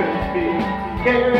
could be. There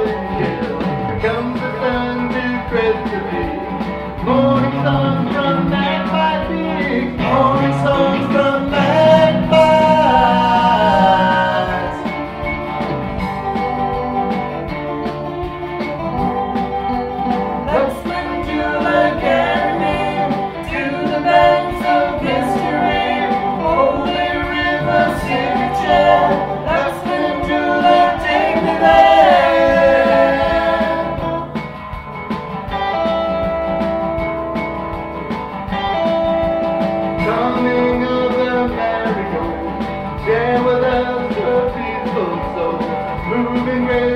Share with us a peaceful soul, moving grace.